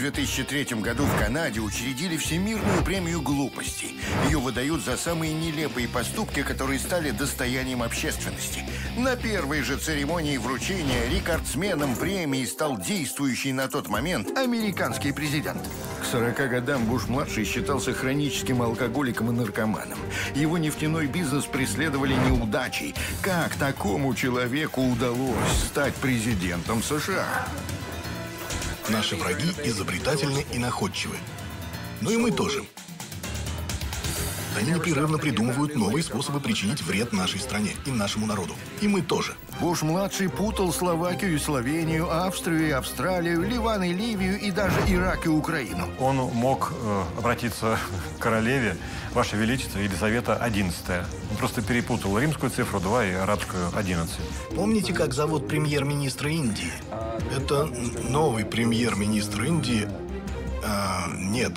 2003 году в Канаде учредили Всемирную премию глупости. Ее выдают за самые нелепые поступки, которые стали достоянием общественности. На первой же церемонии вручения рекордсменом премии стал действующий на тот момент американский президент. К 40 годам Буш-младший считался хроническим алкоголиком и наркоманом. Его нефтяной бизнес преследовали неудачей. Как такому человеку удалось стать президентом США? Наши враги изобретательны и находчивы. Ну и мы тоже. Они непрерывно придумывают новые способы причинить вред нашей стране и нашему народу. И мы тоже. Буш-младший путал Словакию и Словению, Австрию и Австралию, Ливан и Ливию и даже Ирак и Украину. Он мог э, обратиться к королеве, Ваше Величество, Елизавета XI. Он просто перепутал римскую цифру 2 и арабскую 11. Помните, как зовут премьер-министра Индии? Это новый премьер-министр Индии. А, нет.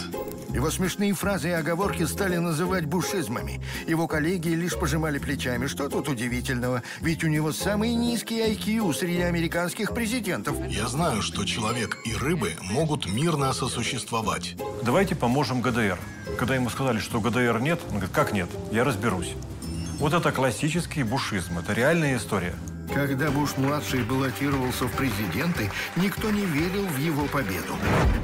Его смешные фразы и оговорки стали называть бушизмами. Его коллеги лишь пожимали плечами. Что тут удивительного? Ведь у него самый низкий IQ среди американских президентов. Я знаю, что человек и рыбы могут мирно сосуществовать. Давайте поможем ГДР. Когда ему сказали, что ГДР нет, он говорит, как нет? Я разберусь. Вот это классический бушизм. Это реальная история. Когда Буш-младший баллотировался в президенты, никто не верил в его победу.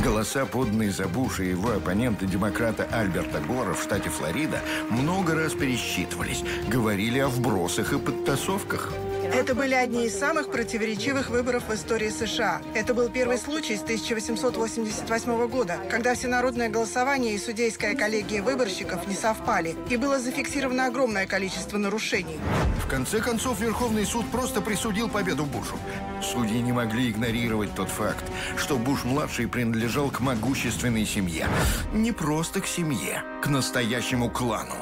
Голоса, поданные за Буша и его оппонента, демократа Альберта Гора в штате Флорида, много раз пересчитывались. Говорили о вбросах и подтасовках. Это были одни из самых противоречивых выборов в истории США. Это был первый случай с 1888 года, когда всенародное голосование и судейская коллегия выборщиков не совпали, и было зафиксировано огромное количество нарушений. В конце концов, Верховный суд просто присудил победу Бушу. Судьи не могли игнорировать тот факт, что Буш-младший принадлежал к могущественной семье. Не просто к семье, к настоящему клану.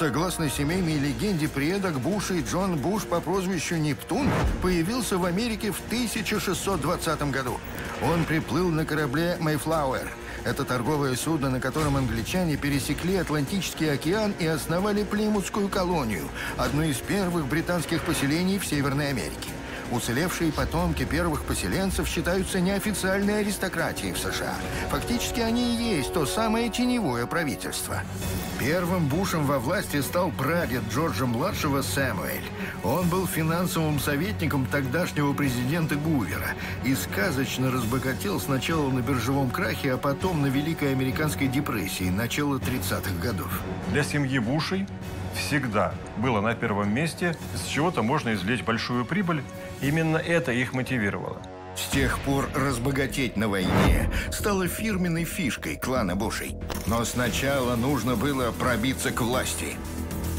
Согласно семейной легенде, предок Буша и Джон Буш по прозвищу Нептун появился в Америке в 1620 году. Он приплыл на корабле «Мэйфлауэр». Это торговое судно, на котором англичане пересекли Атлантический океан и основали Плимутскую колонию, одно из первых британских поселений в Северной Америке. Уцелевшие потомки первых поселенцев считаются неофициальной аристократией в США. Фактически они и есть то самое теневое правительство. Первым Бушем во власти стал прадед Джорджа-младшего Сэмуэль. Он был финансовым советником тогдашнего президента Гувера и сказочно разбогател сначала на биржевом крахе, а потом на Великой Американской депрессии начала 30-х годов. Для семьи Бушей всегда было на первом месте, с чего-то можно извлечь большую прибыль. Именно это их мотивировало. С тех пор разбогатеть на войне стало фирменной фишкой клана Бушей. Но сначала нужно было пробиться к власти.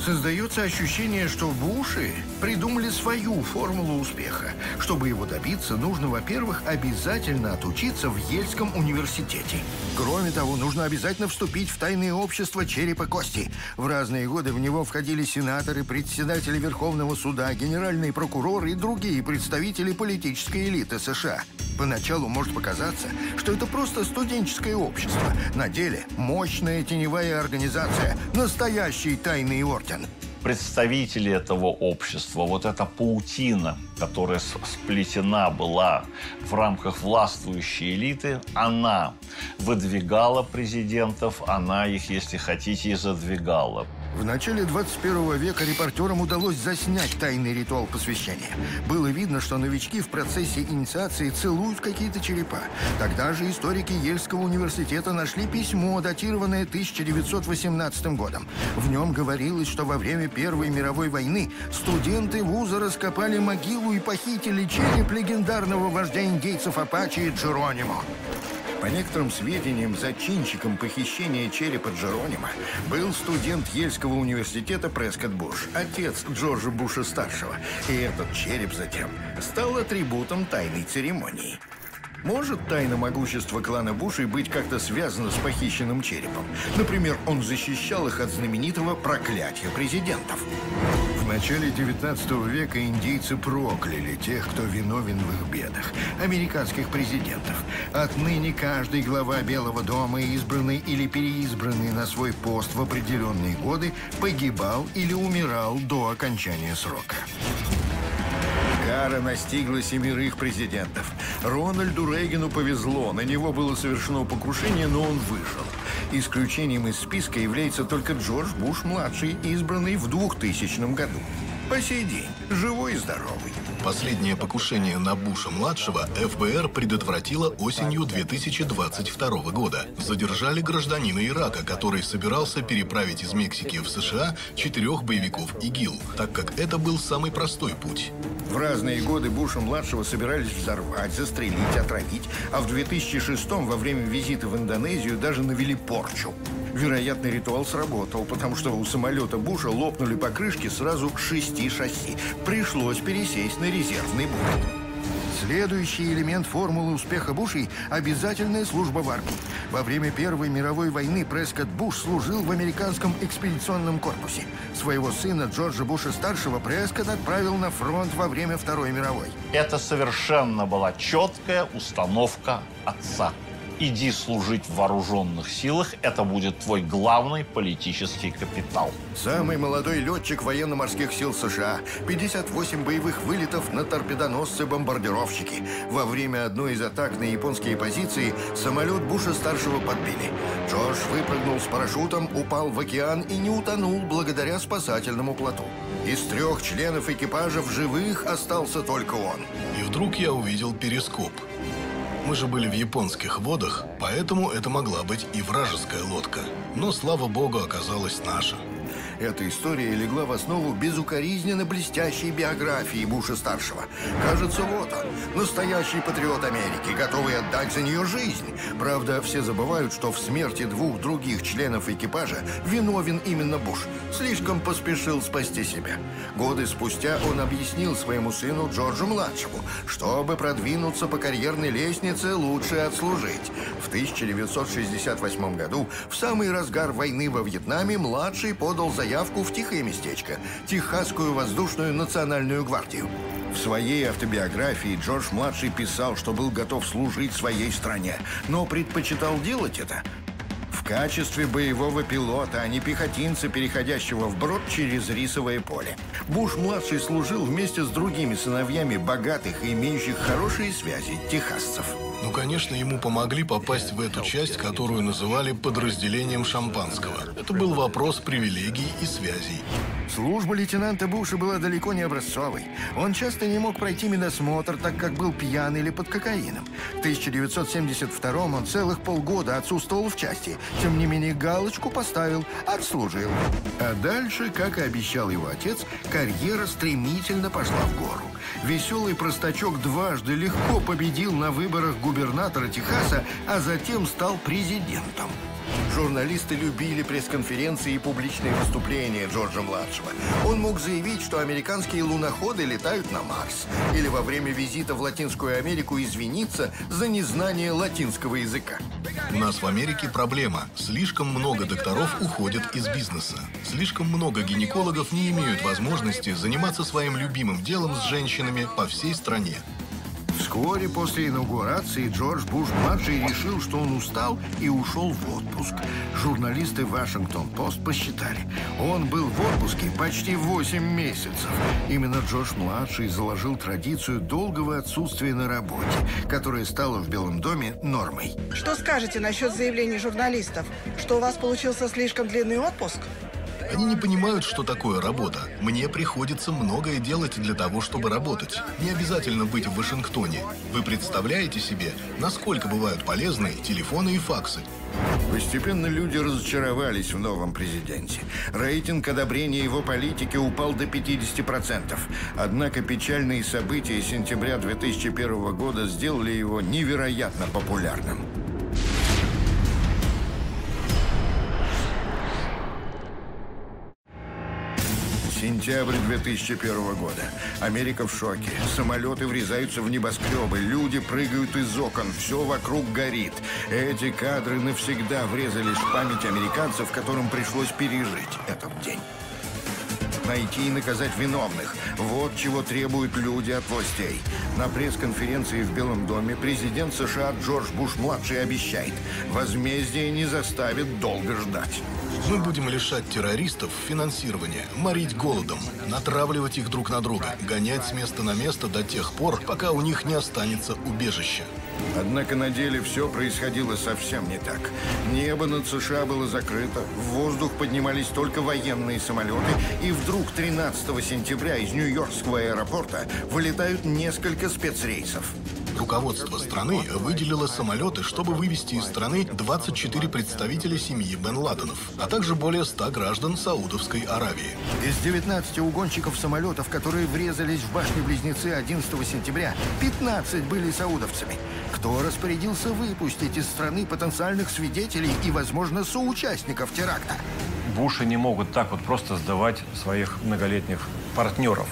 Создается ощущение, что Буши придумали свою формулу успеха. Чтобы его добиться, нужно, во-первых, обязательно отучиться в Ельском университете. Кроме того, нужно обязательно вступить в тайное общество черепа кости. В разные годы в него входили сенаторы, председатели Верховного суда, генеральный прокурор и другие представители политической элиты США. Поначалу может показаться, что это просто студенческое общество. На деле мощная теневая организация, настоящий тайный орден. Представители этого общества, вот эта паутина, которая сплетена была в рамках властвующей элиты, она выдвигала президентов, она их, если хотите, и задвигала. В начале 21 века репортерам удалось заснять тайный ритуал посвящения. Было видно, что новички в процессе инициации целуют какие-то черепа. Тогда же историки Ельского университета нашли письмо, датированное 1918 годом. В нем говорилось, что во время Первой мировой войны студенты вуза раскопали могилу и похитили череп легендарного вождя индейцев Апачи Джеронимо. По некоторым сведениям, зачинщиком похищения черепа Джеронима был студент Ельского университета Прескотт Буш, отец Джорджа Буша-старшего. И этот череп затем стал атрибутом тайной церемонии. Может тайна могущества клана Бушей быть как-то связана с похищенным черепом? Например, он защищал их от знаменитого проклятия президентов. В начале 19 века индейцы прокляли тех, кто виновен в их бедах. Американских президентов. Отныне каждый глава Белого дома, избранный или переизбранный на свой пост в определенные годы, погибал или умирал до окончания срока. Кара настигла семерых президентов. Рональду Рейгану повезло. На него было совершено покушение, но он выжил. Исключением из списка является только Джордж Буш-младший, избранный в 2000 году. По сей день живой и здоровый. Последнее покушение на Буша-младшего ФБР предотвратило осенью 2022 года. Задержали гражданина Ирака, который собирался переправить из Мексики в США четырех боевиков ИГИЛ, так как это был самый простой путь. В разные годы Буша-младшего собирались взорвать, застрелить, отравить, а в 2006 во время визита в Индонезию даже навели порчу. Вероятно, ритуал сработал, потому что у самолета Буша лопнули покрышки сразу шести шасси. Пришлось пересесть на резервный борт. Следующий элемент формулы успеха Бушей – обязательная служба в армии. Во время Первой мировой войны Прескотт Буш служил в американском экспедиционном корпусе. Своего сына Джорджа Буша-старшего Прескотт отправил на фронт во время Второй мировой. Это совершенно была четкая установка отца иди служить в вооруженных силах, это будет твой главный политический капитал. Самый молодой летчик военно-морских сил США. 58 боевых вылетов на торпедоносцы-бомбардировщики. Во время одной из атак на японские позиции самолет Буша-старшего подбили. Джордж выпрыгнул с парашютом, упал в океан и не утонул благодаря спасательному плоту. Из трех членов экипажа в живых остался только он. И вдруг я увидел перископ. Мы же были в японских водах, поэтому это могла быть и вражеская лодка. Но, слава богу, оказалась наша. Эта история легла в основу безукоризненно блестящей биографии Буша-старшего. Кажется, вот он, настоящий патриот Америки, готовый отдать за нее жизнь. Правда, все забывают, что в смерти двух других членов экипажа виновен именно Буш. Слишком поспешил спасти себя. Годы спустя он объяснил своему сыну Джорджу-младшему, чтобы продвинуться по карьерной лестнице, лучше отслужить. В 1968 году, в самый разгар войны во Вьетнаме, младший подал заявку заявку в тихое местечко – Техасскую воздушную национальную гвардию. В своей автобиографии Джордж-младший писал, что был готов служить своей стране, но предпочитал делать это качестве боевого пилота, а не пехотинца, переходящего вброд через рисовое поле. Буш-младший служил вместе с другими сыновьями богатых и имеющих хорошие связи техасцев. Ну, конечно, ему помогли попасть в эту часть, которую называли подразделением шампанского. Это был вопрос привилегий и связей. Служба лейтенанта Буша была далеко не образцовой. Он часто не мог пройти медосмотр, так как был пьян или под кокаином. В 1972 он целых полгода отсутствовал в части. Тем не менее, галочку поставил, отслужил. А дальше, как и обещал его отец, карьера стремительно пошла в гору. Веселый простачок дважды легко победил на выборах губернатора Техаса, а затем стал президентом. Журналисты любили пресс-конференции и публичные выступления Джорджа-младшего. Он мог заявить, что американские луноходы летают на Марс. Или во время визита в Латинскую Америку извиниться за незнание латинского языка. У нас в Америке проблема. Слишком много докторов уходят из бизнеса. Слишком много гинекологов не имеют возможности заниматься своим любимым делом с женщинами по всей стране. Вскоре после инаугурации Джордж Буш-младший решил, что он устал и ушел в отпуск. Журналисты «Вашингтон-Пост» посчитали. Он был в отпуске почти 8 месяцев. Именно Джордж-младший заложил традицию долгого отсутствия на работе, которая стала в Белом доме нормой. Что скажете насчет заявлений журналистов? Что у вас получился слишком длинный отпуск? Они не понимают, что такое работа. Мне приходится многое делать для того, чтобы работать. Не обязательно быть в Вашингтоне. Вы представляете себе, насколько бывают полезны телефоны и факсы? Постепенно люди разочаровались в новом президенте. Рейтинг одобрения его политики упал до 50%. Однако печальные события сентября 2001 года сделали его невероятно популярным. Сентябрь 2001 года. Америка в шоке. Самолеты врезаются в небоскребы, люди прыгают из окон, все вокруг горит. Эти кадры навсегда врезались в память американцев, которым пришлось пережить этот день. Найти и наказать виновных. Вот чего требуют люди от властей. На пресс-конференции в Белом доме президент США Джордж Буш-младший обещает, возмездие не заставит долго ждать. Мы будем лишать террористов финансирования, морить голодом, натравливать их друг на друга, гонять с места на место до тех пор, пока у них не останется убежища. Однако на деле все происходило совсем не так. Небо над США было закрыто, в воздух поднимались только военные самолеты, и вдруг 13 сентября из Нью-Йоркского аэропорта вылетают несколько спецрейсов. Руководство страны выделило самолеты, чтобы вывести из страны 24 представителя семьи Бен Ладенов, а также более 100 граждан Саудовской Аравии. Из 19 угонщиков самолетов, которые врезались в башни-близнецы 11 сентября, 15 были саудовцами. Кто распорядился выпустить из страны потенциальных свидетелей и, возможно, соучастников теракта? Буши не могут так вот просто сдавать своих многолетних партнеров.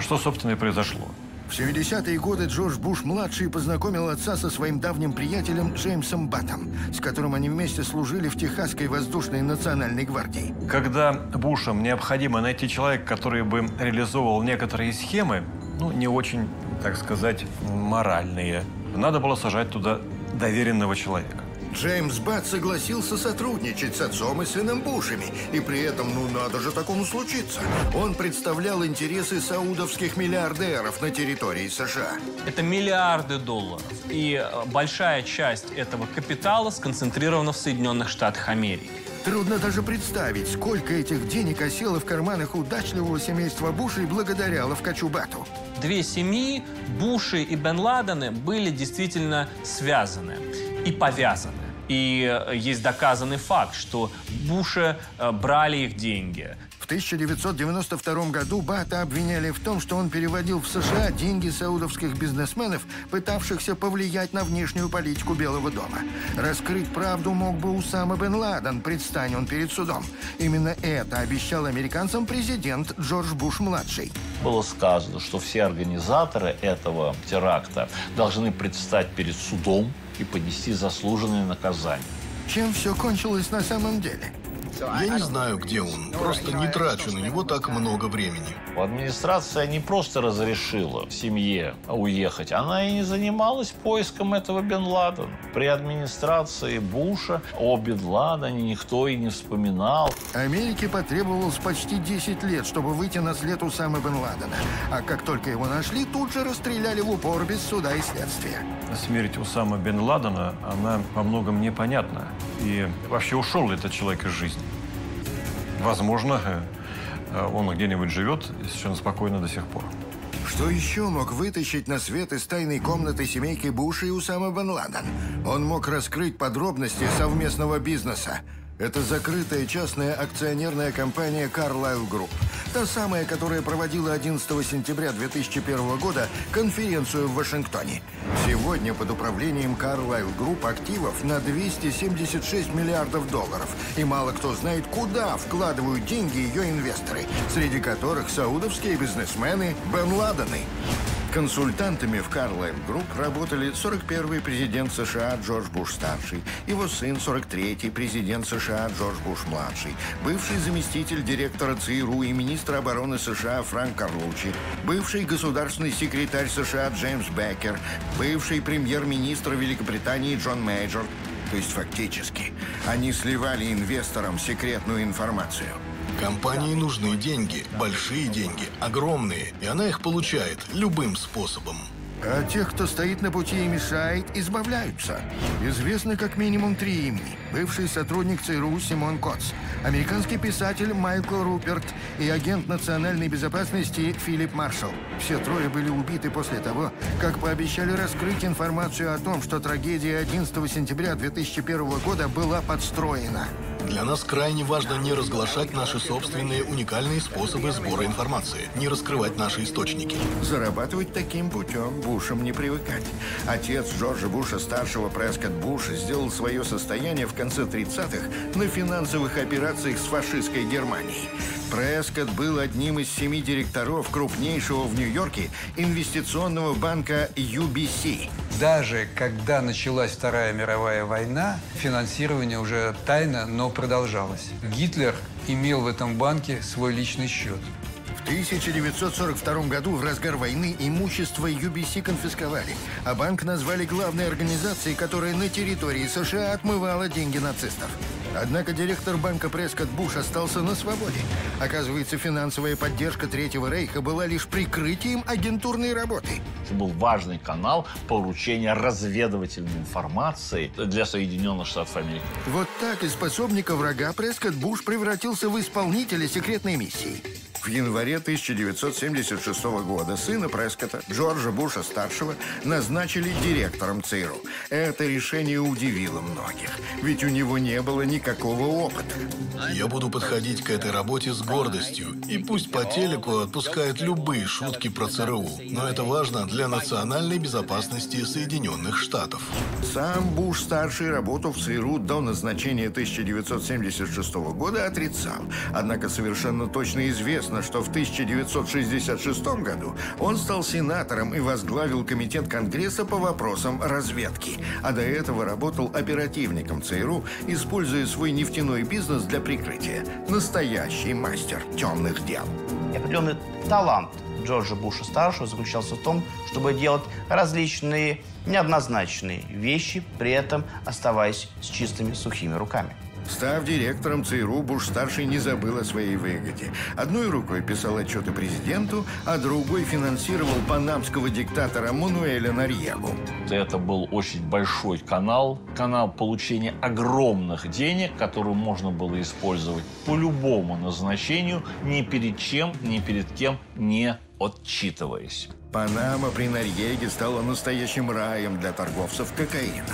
Что, собственно, и произошло. В 70-е годы Джордж Буш-младший познакомил отца со своим давним приятелем Джеймсом Баттом, с которым они вместе служили в Техасской воздушной национальной гвардии. Когда Бушам необходимо найти человека, который бы реализовывал некоторые схемы, ну, не очень, так сказать, моральные, надо было сажать туда доверенного человека. Джеймс Бат согласился сотрудничать с отцом и сыном Бушами. И при этом, ну надо же такому случиться. Он представлял интересы саудовских миллиардеров на территории США. Это миллиарды долларов. И э, большая часть этого капитала сконцентрирована в Соединенных Штатах Америки. Трудно даже представить, сколько этих денег осело в карманах удачливого семейства Бушей благодаря Ловкачу Бату. Две семьи, Буши и Бен Ладены, были действительно связаны и повязаны. И э, есть доказанный факт, что Буши э, брали их деньги. В 1992 году Бата обвиняли в том, что он переводил в США деньги саудовских бизнесменов, пытавшихся повлиять на внешнюю политику Белого дома. Раскрыть правду мог бы Усама бен Ладен, предстань он перед судом. Именно это обещал американцам президент Джордж Буш-младший. Было сказано, что все организаторы этого теракта должны предстать перед судом и понести заслуженное наказание. Чем все кончилось на самом деле? Я не знаю, где он. Просто не трачу на него так много времени. Администрация не просто разрешила семье уехать, она и не занималась поиском этого Бен Ладена. При администрации Буша о Бен Ладене никто и не вспоминал. Америке потребовалось почти 10 лет, чтобы выйти на след Усамы бен Ладена. А как только его нашли, тут же расстреляли в упор без суда и следствия. Смерть Усама бен Ладена, она во многом непонятна. И вообще ушел ли этот человек из жизни? Возможно, э, он где-нибудь живет совершенно спокойно до сих пор. Что еще мог вытащить на свет из тайной комнаты семейки Буша и Усама бен Ладен? Он мог раскрыть подробности совместного бизнеса. Это закрытая частная акционерная компания Carlyle Group. Та самая, которая проводила 11 сентября 2001 года конференцию в Вашингтоне. Сегодня под управлением Carlyle Group активов на 276 миллиардов долларов. И мало кто знает, куда вкладывают деньги ее инвесторы, среди которых саудовские бизнесмены Бен Ладены. Консультантами в Carlyle Group работали 41-й президент США Джордж Буш-старший, его сын 43-й президент США Джордж Буш-младший, бывший заместитель директора ЦРУ и министра обороны США Франк Карлучи, бывший государственный секретарь США Джеймс Беккер, бывший премьер-министр Великобритании Джон Мейджор. То есть фактически они сливали инвесторам секретную информацию. Компании нужны деньги, большие деньги, огромные, и она их получает любым способом. А тех, кто стоит на пути и мешает, избавляются. Известны как минимум три имени. Бывший сотрудник ЦРУ Симон Коц, американский писатель Майкл Руперт и агент национальной безопасности Филипп Маршалл. Все трое были убиты после того, как пообещали раскрыть информацию о том, что трагедия 11 сентября 2001 года была подстроена. Для нас крайне важно не разглашать наши собственные уникальные способы сбора информации, не раскрывать наши источники. Зарабатывать таким путем Бушам не привыкать. Отец Джорджа Буша-старшего Прескотт Буш сделал свое состояние в конце 30-х на финансовых операциях с фашистской Германией. Прескотт был одним из семи директоров крупнейшего в Нью-Йорке инвестиционного банка UBC. Даже когда началась Вторая мировая война, финансирование уже тайно, но продолжалось. Гитлер имел в этом банке свой личный счет. В 1942 году в разгар войны имущество UBC конфисковали, а банк назвали главной организацией, которая на территории США отмывала деньги нацистов. Однако директор банка Прескотт Буш остался на свободе. Оказывается, финансовая поддержка Третьего Рейха была лишь прикрытием агентурной работы. Это был важный канал поручения разведывательной информации для Соединенных Штатов Америки. Вот так из пособника врага Прескотт Буш превратился в исполнителя секретной миссии. В январе 1976 года сына Прескота, Джорджа Буша-старшего, назначили директором ЦРУ. Это решение удивило многих, ведь у него не было никакого опыта. Я буду подходить к этой работе с гордостью. И пусть по телеку отпускают любые шутки про ЦРУ. Но это важно для национальной безопасности Соединенных Штатов. Сам Буш-старший работу в ЦРУ до назначения 1976 года отрицал. Однако совершенно точно известно, что в 1966 году он стал сенатором и возглавил комитет Конгресса по вопросам разведки. А до этого работал оперативником ЦРУ, используя свой нефтяной бизнес для прикрытия. Настоящий мастер темных дел. Определенный талант Джорджа Буша-старшего заключался в том, чтобы делать различные неоднозначные вещи, при этом оставаясь с чистыми сухими руками. Став директором ЦРУ, Буш-старший не забыл о своей выгоде. Одной рукой писал отчеты президенту, а другой финансировал панамского диктатора Мануэля Нарьегу. Это был очень большой канал, канал получения огромных денег, который можно было использовать по любому назначению, ни перед чем, ни перед кем не отчитываясь. Панама при Норьеге стала настоящим раем для торговцев кокаином.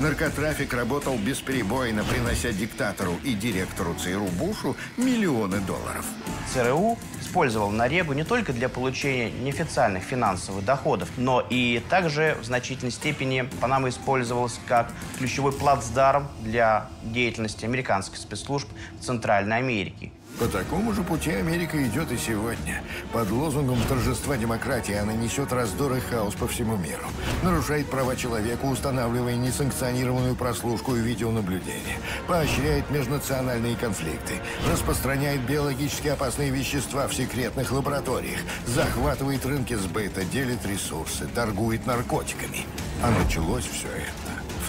Наркотрафик работал бесперебойно, принося диктатору и директору ЦРУ Бушу миллионы долларов. ЦРУ использовал Нарегу не только для получения неофициальных финансовых доходов, но и также в значительной степени Панама использовалась как ключевой плацдарм для деятельности американских спецслужб в Центральной Америке. По такому же пути Америка идет и сегодня. Под лозунгом торжества демократии она несет раздор и хаос по всему миру. Нарушает права человека, устанавливая несанкционированную прослушку и видеонаблюдение. Поощряет межнациональные конфликты. Распространяет биологически опасные вещества в секретных лабораториях. Захватывает рынки сбыта, делит ресурсы, торгует наркотиками. А началось все это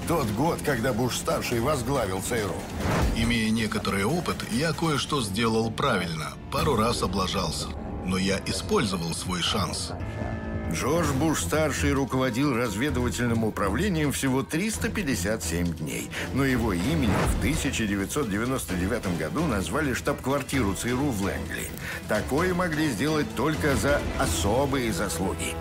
тот год, когда Буш-старший возглавил ЦРУ. Имея некоторый опыт, я кое-что сделал правильно. Пару раз облажался. Но я использовал свой шанс. Джордж Буш-старший руководил разведывательным управлением всего 357 дней, но его именем в 1999 году назвали штаб-квартиру ЦРУ в Лэнгли. Такое могли сделать только за особые заслуги.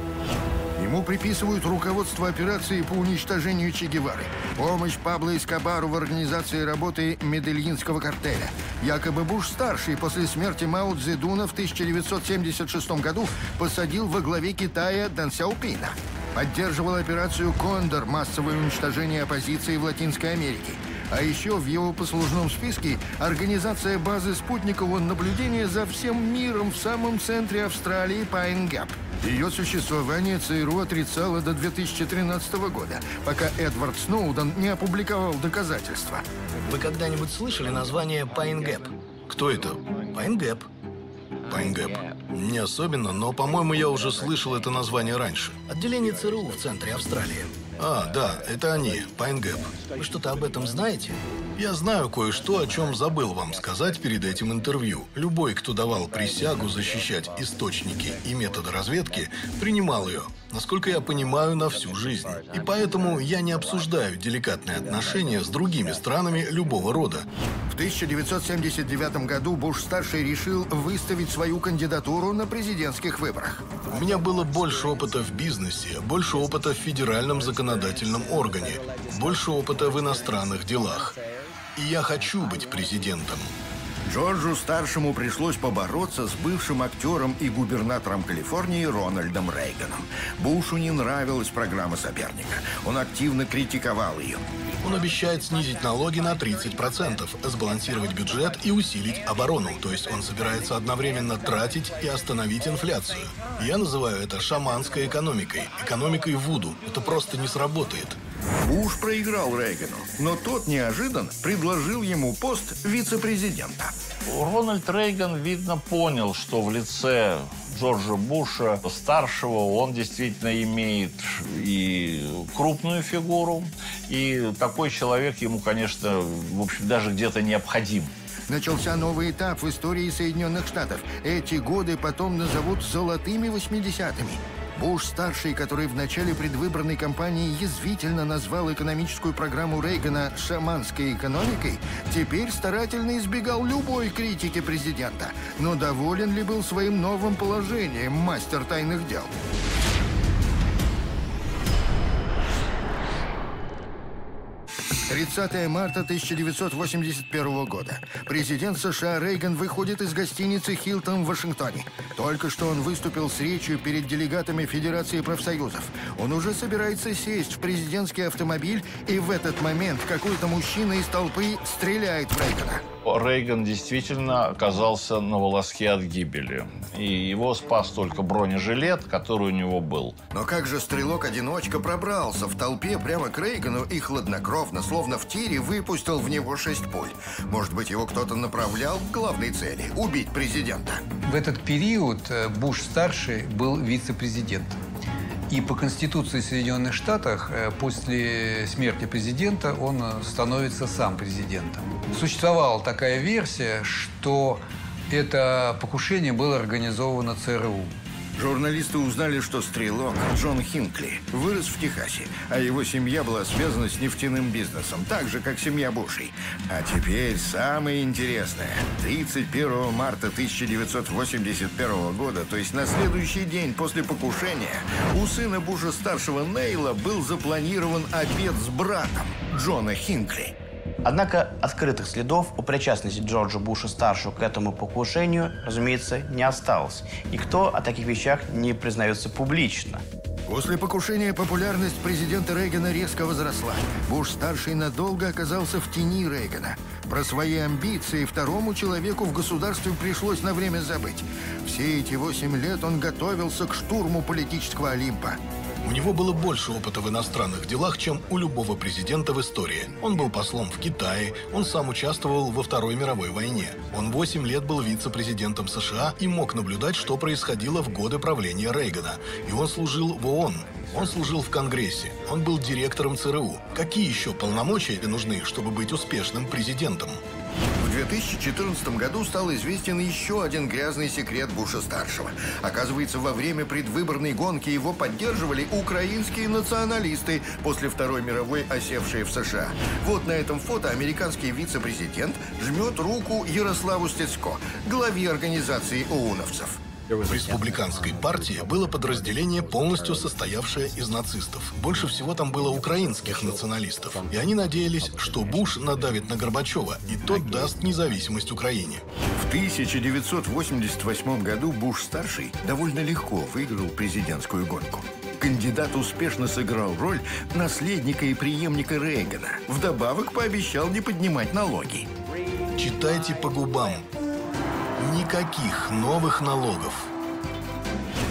Ему приписывают руководство операции по уничтожению Че Гевары, помощь Пабло Эскобару в организации работы Медельинского картеля. Якобы Буш-старший после смерти Мао Цзэдуна в 1976 году посадил во главе Китая Дэн Сяопина. Поддерживал операцию «Кондор» – массовое уничтожение оппозиции в Латинской Америке. А еще в его послужном списке организация базы спутникового наблюдения за всем миром в самом центре Австралии Пайнгап. Ее существование ЦРУ отрицало до 2013 года, пока Эдвард Сноуден не опубликовал доказательства. Вы когда-нибудь слышали название Пайнгэп? Кто это? Пайнгэп. Пайнгэп. Не особенно, но, по-моему, я уже слышал это название раньше. Отделение ЦРУ в центре Австралии. А, да, это они, Пайнгэп. Вы что-то об этом знаете? Я знаю кое-что, о чем забыл вам сказать перед этим интервью. Любой, кто давал присягу защищать источники и методы разведки, принимал ее, насколько я понимаю, на всю жизнь. И поэтому я не обсуждаю деликатные отношения с другими странами любого рода. В 1979 году Буш-старший решил выставить свою кандидатуру на президентских выборах. У меня было больше опыта в бизнесе, больше опыта в федеральном законодательном органе, больше опыта в иностранных делах. И я хочу быть президентом. Джорджу-старшему пришлось побороться с бывшим актером и губернатором Калифорнии Рональдом Рейганом. Бушу не нравилась программа соперника. Он активно критиковал ее. Он обещает снизить налоги на 30%, сбалансировать бюджет и усилить оборону. То есть он собирается одновременно тратить и остановить инфляцию. Я называю это шаманской экономикой, экономикой Вуду. Это просто не сработает. Буш проиграл Рейгану, но тот неожиданно предложил ему пост вице-президента. Рональд Рейган, видно, понял, что в лице Джорджа Буша старшего он действительно имеет и крупную фигуру, и такой человек ему, конечно, в общем, даже где-то необходим. Начался новый этап в истории Соединенных Штатов. Эти годы потом назовут «золотыми 80-ми». Буш-старший, который в начале предвыборной кампании язвительно назвал экономическую программу Рейгана «шаманской экономикой», теперь старательно избегал любой критики президента. Но доволен ли был своим новым положением мастер тайных дел? 30 марта 1981 года. Президент США Рейган выходит из гостиницы «Хилтон» в Вашингтоне. Только что он выступил с речью перед делегатами Федерации профсоюзов. Он уже собирается сесть в президентский автомобиль, и в этот момент какой-то мужчина из толпы стреляет в Рейгана. Рейган действительно оказался на волоске от гибели. И его спас только бронежилет, который у него был. Но как же стрелок-одиночка пробрался в толпе прямо к Рейгану и хладнокровно, словно в тире, выпустил в него шесть пуль? Может быть, его кто-то направлял к главной цели – убить президента? В этот период э, Буш-старший был вице-президентом. И по Конституции Соединенных Штатов э, после смерти президента он э, становится сам президентом. Существовала такая версия, что это покушение было организовано ЦРУ. Журналисты узнали, что стрелок Джон Хинкли вырос в Техасе, а его семья была связана с нефтяным бизнесом, так же, как семья Бушей. А теперь самое интересное. 31 марта 1981 года, то есть на следующий день после покушения, у сына Буша-старшего Нейла был запланирован обед с братом Джона Хинкли. Однако открытых следов о причастности Джорджа Буша-старшего к этому покушению, разумеется, не осталось. Никто о таких вещах не признается публично. После покушения популярность президента Рейгана резко возросла. Буш-старший надолго оказался в тени Рейгана. Про свои амбиции второму человеку в государстве пришлось на время забыть. Все эти восемь лет он готовился к штурму политического Олимпа. У него было больше опыта в иностранных делах, чем у любого президента в истории. Он был послом в Китае, он сам участвовал во Второй мировой войне. Он 8 лет был вице-президентом США и мог наблюдать, что происходило в годы правления Рейгана. И он служил в ООН. Он служил в Конгрессе. Он был директором ЦРУ. Какие еще полномочия нужны, чтобы быть успешным президентом? В 2014 году стал известен еще один грязный секрет Буша-старшего. Оказывается, во время предвыборной гонки его поддерживали украинские националисты, после Второй мировой осевшие в США. Вот на этом фото американский вице-президент жмет руку Ярославу Стецко, главе организации ОУНовцев. В республиканской партии было подразделение, полностью состоявшее из нацистов. Больше всего там было украинских националистов. И они надеялись, что Буш надавит на Горбачева, и тот даст независимость Украине. В 1988 году Буш-старший довольно легко выиграл президентскую гонку. Кандидат успешно сыграл роль наследника и преемника Рейгана. Вдобавок пообещал не поднимать налоги. Читайте по губам. Никаких новых налогов.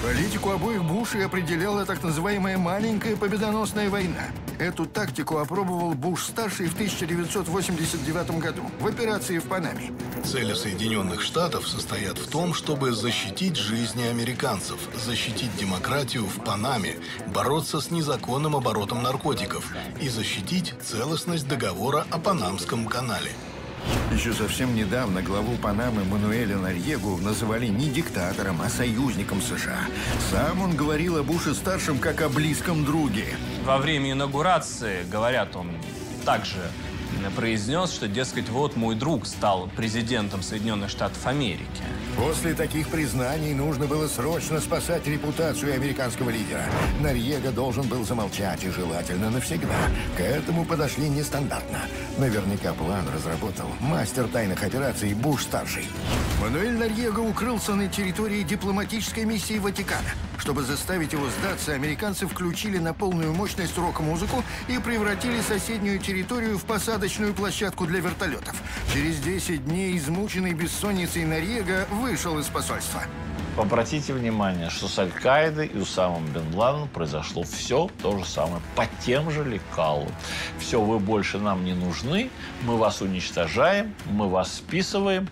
Политику обоих Бушей определяла так называемая «маленькая победоносная война». Эту тактику опробовал Буш-старший в 1989 году в операции в Панаме. Цели Соединенных Штатов состоят в том, чтобы защитить жизни американцев, защитить демократию в Панаме, бороться с незаконным оборотом наркотиков и защитить целостность договора о Панамском канале. Еще совсем недавно главу Панамы Мануэля Нарьегу называли не диктатором, а союзником США. Сам он говорил о Буше-старшем как о близком друге. Во время инаугурации, говорят, он также произнес, что, дескать, вот мой друг стал президентом Соединенных Штатов Америки. После таких признаний нужно было срочно спасать репутацию американского лидера. Нарьего должен был замолчать и желательно навсегда. К этому подошли нестандартно. Наверняка план разработал мастер тайных операций Буш-старший. Мануэль Нарьего укрылся на территории дипломатической миссии Ватикана. Чтобы заставить его сдаться, американцы включили на полную мощность рок-музыку и превратили соседнюю территорию в посадочную площадку для вертолетов. Через 10 дней измученный бессонницей Нарьего вышел из посольства. Обратите внимание, что с Аль-Каидой и Усамом Бен Ладеном произошло все то же самое, по тем же лекалам. Все, вы больше нам не нужны, мы вас уничтожаем, мы вас списываем,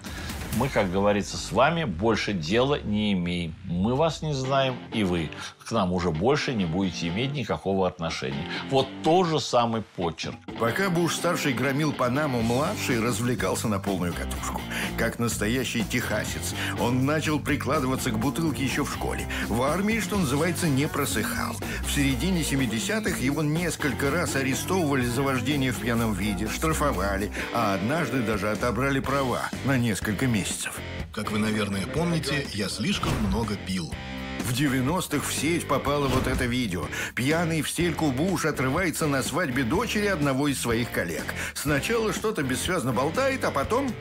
мы, как говорится, с вами больше дела не имеем. Мы вас не знаем, и вы к нам уже больше не будете иметь никакого отношения. Вот тот же самый почерк. Пока Буш-старший громил Панаму, младший развлекался на полную катушку. Как настоящий техасец, он начал прикладываться к бутылке еще в школе. В армии, что называется, не просыхал. В середине 70-х его несколько раз арестовывали за вождение в пьяном виде, штрафовали, а однажды даже отобрали права на несколько месяцев. Как вы, наверное, помните, я слишком много пил. В 90-х в сеть попало вот это видео. Пьяный в стельку Буш отрывается на свадьбе дочери одного из своих коллег. Сначала что-то бессвязно болтает, а потом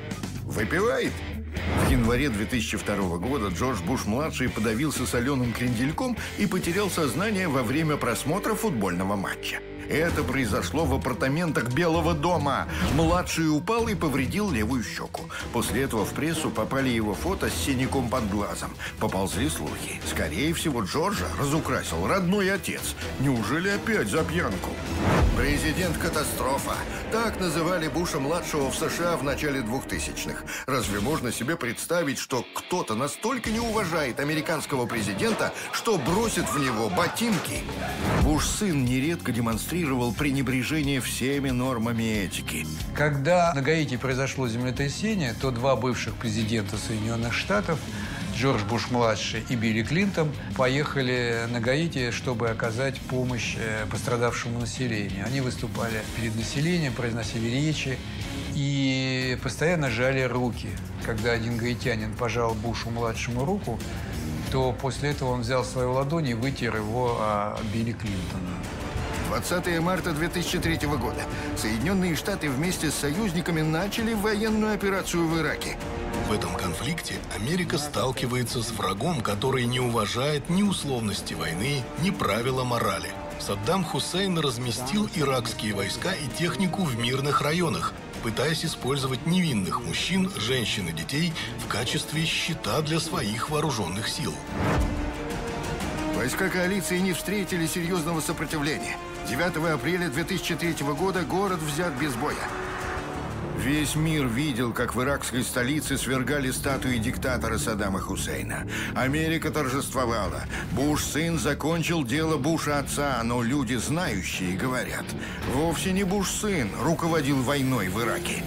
выпивает. В январе 2002 года Джордж Буш-младший подавился соленым крендельком и потерял сознание во время просмотра футбольного матча. Это произошло в апартаментах Белого дома. Младший упал и повредил левую щеку. После этого в прессу попали его фото с синяком под глазом. Поползли слухи. Скорее всего, Джорджа разукрасил родной отец. Неужели опять за пьянку? Президент-катастрофа. Так называли Буша-младшего в США в начале 2000-х. Разве можно себе представить, что кто-то настолько не уважает американского президента, что бросит в него ботинки? Буш-сын нередко демонстрировал пренебрежение всеми нормами этики. Когда на Гаити произошло землетрясение, то два бывших президента Соединенных Штатов Джордж Буш-младший и Билли Клинтон поехали на Гаити, чтобы оказать помощь э, пострадавшему населению. Они выступали перед населением, произносили речи и постоянно жали руки. Когда один гаитянин пожал Бушу-младшему руку, то после этого он взял свою ладонь и вытер его Билли Клинтона. 20 марта 2003 года Соединенные Штаты вместе с союзниками начали военную операцию в Ираке. В этом конфликте Америка сталкивается с врагом, который не уважает ни условности войны, ни правила морали. Саддам Хусейн разместил иракские войска и технику в мирных районах, пытаясь использовать невинных мужчин, женщин и детей в качестве щита для своих вооруженных сил. Войска коалиции не встретили серьезного сопротивления. 9 апреля 2003 года город взят без боя. Весь мир видел, как в иракской столице свергали статуи диктатора Саддама Хусейна. Америка торжествовала. Буш-сын закончил дело Буша-отца, но люди знающие говорят, вовсе не Буш-сын руководил войной в Ираке.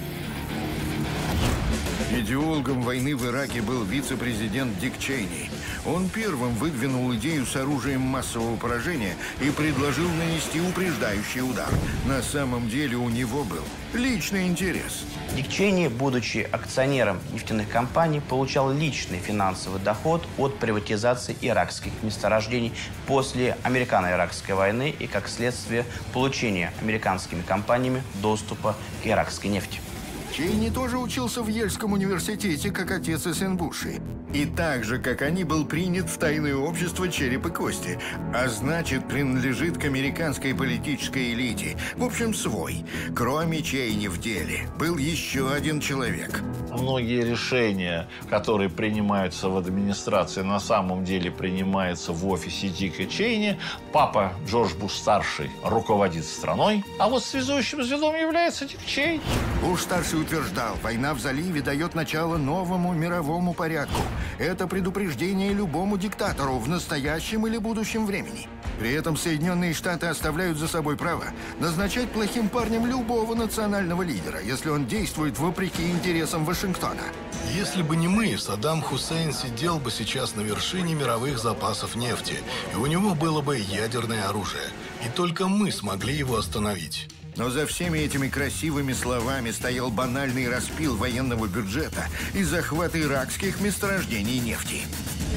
Идеологом войны в Ираке был вице-президент Дик Чейни. Он первым выдвинул идею с оружием массового поражения и предложил нанести упреждающий удар. На самом деле у него был личный интерес. Дик Чейни, будучи акционером нефтяных компаний, получал личный финансовый доход от приватизации иракских месторождений после американо-иракской войны и, как следствие, получения американскими компаниями доступа к иракской нефти. Чейни тоже учился в Ельском университете, как отец и сын Буши. И так же, как они, был принят в тайное общество череп и кости. А значит, принадлежит к американской политической элите. В общем, свой. Кроме Чейни в деле, был еще один человек. Многие решения, которые принимаются в администрации, на самом деле принимаются в офисе Дика Чейни. Папа Джордж Буш-старший руководит страной, а вот связующим звеном является Дик Чейни. Буш-старший утверждал, война в заливе дает начало новому мировому порядку. Это предупреждение любому диктатору в настоящем или будущем времени. При этом Соединенные Штаты оставляют за собой право назначать плохим парнем любого национального лидера, если он действует вопреки интересам Вашингтона. Если бы не мы, Саддам Хусейн сидел бы сейчас на вершине мировых запасов нефти, и у него было бы ядерное оружие. И только мы смогли его остановить. Но за всеми этими красивыми словами стоял банальный распил военного бюджета и захват иракских месторождений нефти.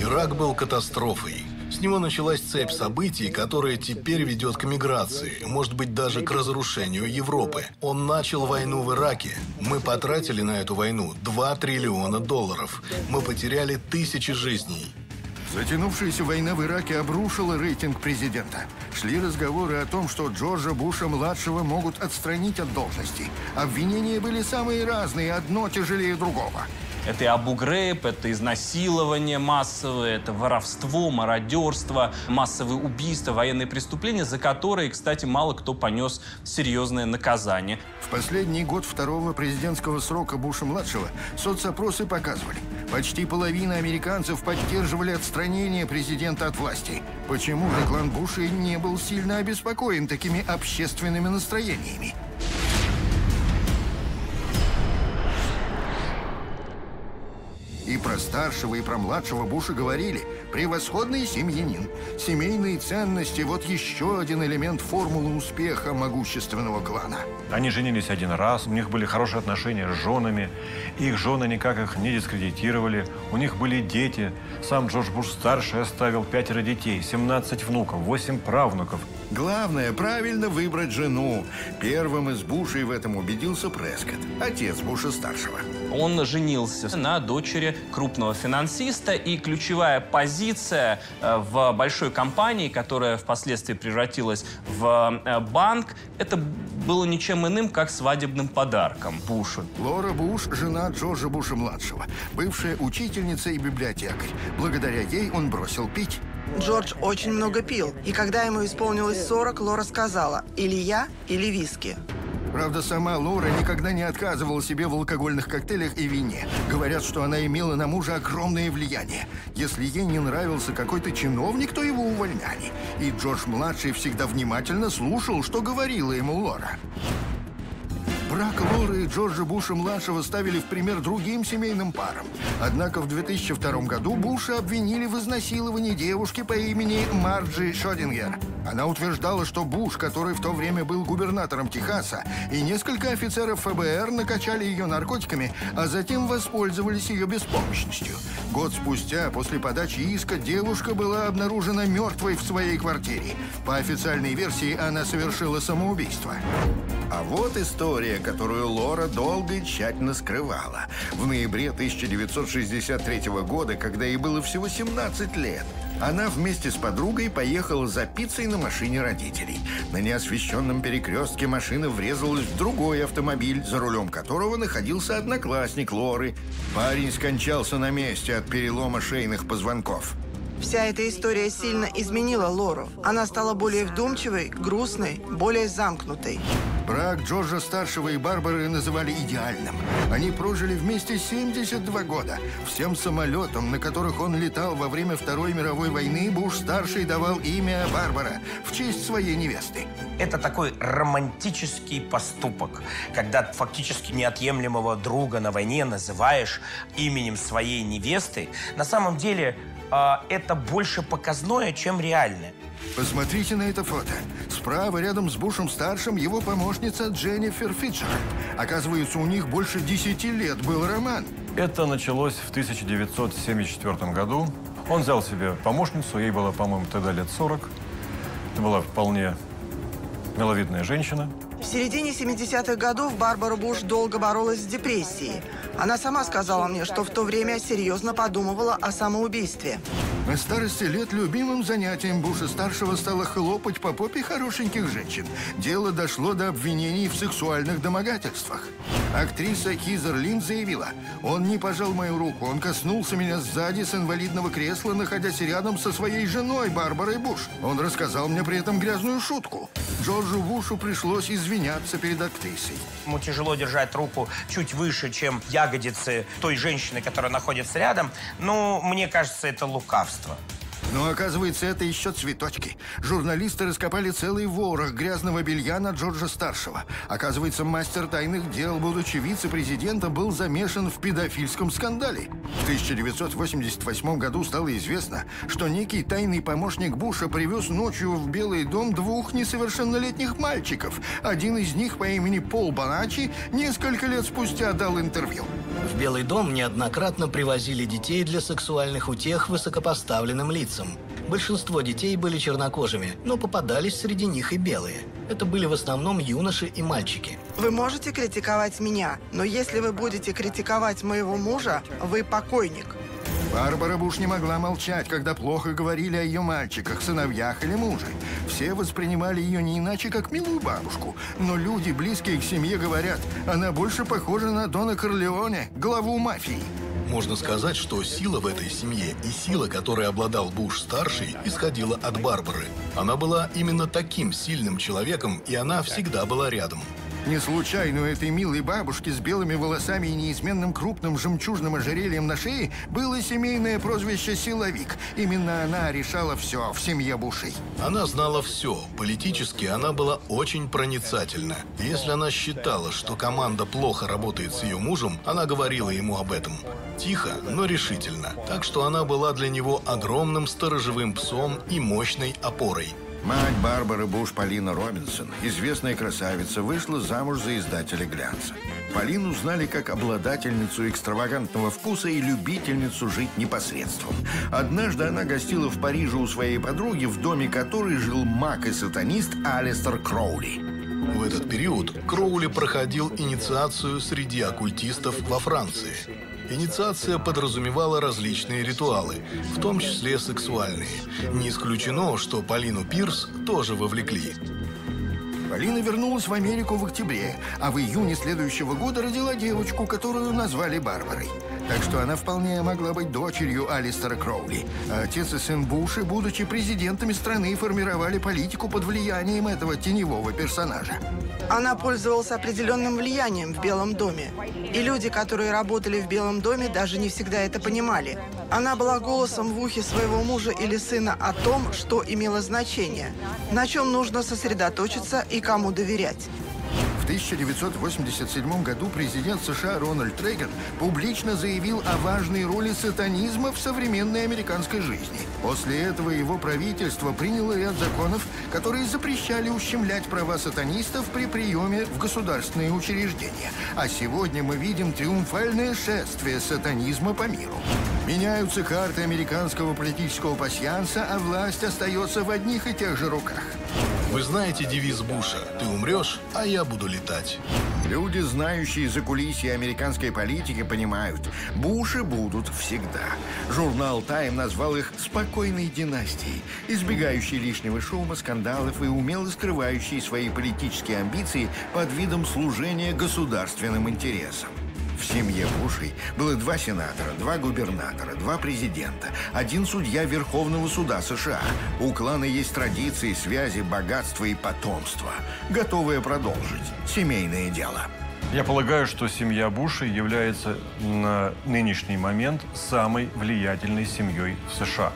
Ирак был катастрофой. С него началась цепь событий, которая теперь ведет к миграции, может быть, даже к разрушению Европы. Он начал войну в Ираке. Мы потратили на эту войну 2 триллиона долларов. Мы потеряли тысячи жизней. Затянувшаяся война в Ираке обрушила рейтинг президента. Шли разговоры о том, что Джорджа Буша-младшего могут отстранить от должности. Обвинения были самые разные, одно тяжелее другого. Это и Абу-Грейб, это изнасилование массовое, это воровство, мародерство, массовые убийства, военные преступления, за которые, кстати, мало кто понес серьезное наказание. В последний год второго президентского срока Буша-младшего соцопросы показывали, почти половина американцев поддерживали отстранение президента от власти. Почему же клан Буша не был сильно обеспокоен такими общественными настроениями? И про старшего, и про младшего Буша говорили. Превосходный семьянин. Семейные ценности – вот еще один элемент формулы успеха могущественного клана. Они женились один раз, у них были хорошие отношения с женами. Их жены никак их не дискредитировали. У них были дети. Сам Джордж Буш-старший оставил пятеро детей, 17 внуков, 8 правнуков. Главное – правильно выбрать жену. Первым из Бушей в этом убедился Прескотт, отец Буша-старшего. Он женился на дочери крупного финансиста, и ключевая позиция э, в большой компании, которая впоследствии превратилась в э, банк, это было ничем иным, как свадебным подарком Бушу. Лора Буш – жена Джорджа Буша-младшего, бывшая учительница и библиотекарь. Благодаря ей он бросил пить. Джордж очень много пил, и когда ему исполнилось 40, Лора сказала «или я, или виски». Правда, сама Лора никогда не отказывала себе в алкогольных коктейлях и вине. Говорят, что она имела на мужа огромное влияние. Если ей не нравился какой-то чиновник, то его увольняли. И Джордж-младший всегда внимательно слушал, что говорила ему Лора. Брак Лоры и Джорджа Буша-младшего ставили в пример другим семейным парам. Однако в 2002 году Буша обвинили в изнасиловании девушки по имени Марджи Шодингер. Она утверждала, что Буш, который в то время был губернатором Техаса, и несколько офицеров ФБР накачали ее наркотиками, а затем воспользовались ее беспомощностью. Год спустя, после подачи иска, девушка была обнаружена мертвой в своей квартире. По официальной версии, она совершила самоубийство. А вот история, которую Лора долго и тщательно скрывала. В ноябре 1963 года, когда ей было всего 17 лет, она вместе с подругой поехала за пиццей на машине родителей. На неосвещенном перекрестке машина врезалась в другой автомобиль, за рулем которого находился одноклассник Лоры. Парень скончался на месте от перелома шейных позвонков. Вся эта история сильно изменила Лору. Она стала более вдумчивой, грустной, более замкнутой. Брак Джорджа-старшего и Барбары называли идеальным. Они прожили вместе 72 года. Всем самолетам, на которых он летал во время Второй мировой войны, Буш-старший давал имя Барбара в честь своей невесты. Это такой романтический поступок, когда фактически неотъемлемого друга на войне называешь именем своей невесты. На самом деле это больше показное, чем реальное. Посмотрите на это фото. Справа, рядом с Бушем-старшим, его помощница Дженнифер Фитчер. Оказывается, у них больше 10 лет был роман. Это началось в 1974 году. Он взял себе помощницу, ей было, по-моему, тогда лет 40. Это была вполне миловидная женщина. В середине 70-х годов Барбара Буш долго боролась с депрессией. Она сама сказала мне, что в то время серьезно подумывала о самоубийстве. На старости лет любимым занятием Буша-старшего стало хлопать по попе хорошеньких женщин. Дело дошло до обвинений в сексуальных домогательствах. Актриса Хизер Лин заявила, «Он не пожал мою руку, он коснулся меня сзади с инвалидного кресла, находясь рядом со своей женой Барбарой Буш. Он рассказал мне при этом грязную шутку. Джорджу Бушу пришлось извиняться перед актрисой. Ему тяжело держать руку чуть выше, чем ягодицы той женщины, которая находится рядом. Но мне кажется, это лукавство. 是吧 Но оказывается, это еще цветочки. Журналисты раскопали целый ворох грязного белья на Джорджа-старшего. Оказывается, мастер тайных дел, будучи вице-президентом, был замешан в педофильском скандале. В 1988 году стало известно, что некий тайный помощник Буша привез ночью в Белый дом двух несовершеннолетних мальчиков. Один из них по имени Пол Боначи несколько лет спустя дал интервью. В Белый дом неоднократно привозили детей для сексуальных утех высокопоставленным лицам. Большинство детей были чернокожими, но попадались среди них и белые. Это были в основном юноши и мальчики. Вы можете критиковать меня, но если вы будете критиковать моего мужа, вы покойник. Барбара Буш не могла молчать, когда плохо говорили о ее мальчиках, сыновьях или муже. Все воспринимали ее не иначе, как милую бабушку. Но люди, близкие к семье, говорят, она больше похожа на Дона Корлеоне, главу мафии. Можно сказать, что сила в этой семье и сила, которой обладал Буш-старший, исходила от Барбары. Она была именно таким сильным человеком, и она всегда была рядом. Не случайно у этой милой бабушки с белыми волосами и неизменным крупным жемчужным ожерельем на шее было семейное прозвище «Силовик». Именно она решала все в семье Бушей. Она знала все. Политически она была очень проницательна. Если она считала, что команда плохо работает с ее мужем, она говорила ему об этом. Тихо, но решительно. Так что она была для него огромным сторожевым псом и мощной опорой. Мать Барбары Буш Полина Робинсон, известная красавица, вышла замуж за издателя глянца. Полину знали как обладательницу экстравагантного вкуса и любительницу жить непосредством. Однажды она гостила в Париже у своей подруги, в доме которой жил маг и сатанист Алистер Кроули. В этот период Кроули проходил инициацию среди оккультистов во Франции. Инициация подразумевала различные ритуалы, в том числе сексуальные. Не исключено, что Полину Пирс тоже вовлекли. Полина вернулась в Америку в октябре, а в июне следующего года родила девочку, которую назвали Барбарой. Так что она вполне могла быть дочерью Алистера Кроули. А отец и сын Буши, будучи президентами страны, формировали политику под влиянием этого теневого персонажа. Она пользовалась определенным влиянием в Белом доме. И люди, которые работали в Белом доме, даже не всегда это понимали. Она была голосом в ухе своего мужа или сына о том, что имело значение, на чем нужно сосредоточиться и кому доверять. В 1987 году президент США Рональд Рейган публично заявил о важной роли сатанизма в современной американской жизни. После этого его правительство приняло ряд законов, которые запрещали ущемлять права сатанистов при приеме в государственные учреждения. А сегодня мы видим триумфальное шествие сатанизма по миру. Меняются карты американского политического пасьянса, а власть остается в одних и тех же руках. Вы знаете девиз Буша «Ты умрешь, а я буду летать». Люди, знающие за кулисье американской политики, понимают, Буши будут всегда. Журнал «Тайм» назвал их «спокойной династией», избегающей лишнего шума, скандалов и умело скрывающей свои политические амбиции под видом служения государственным интересам. В семье Бушей было два сенатора, два губернатора, два президента, один судья Верховного суда США. У клана есть традиции, связи, богатство и потомство. Готовые продолжить семейное дело. Я полагаю, что семья Буши является на нынешний момент самой влиятельной семьей в США.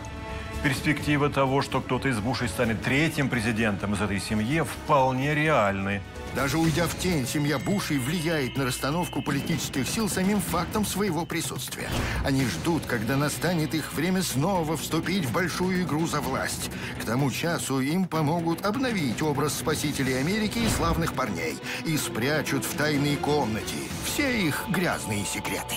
Перспектива того, что кто-то из Бушей станет третьим президентом из этой семьи, вполне реальны. Даже уйдя в тень, семья Бушей влияет на расстановку политических сил самим фактом своего присутствия. Они ждут, когда настанет их время снова вступить в большую игру за власть. К тому часу им помогут обновить образ спасителей Америки и славных парней и спрячут в тайной комнате все их грязные секреты.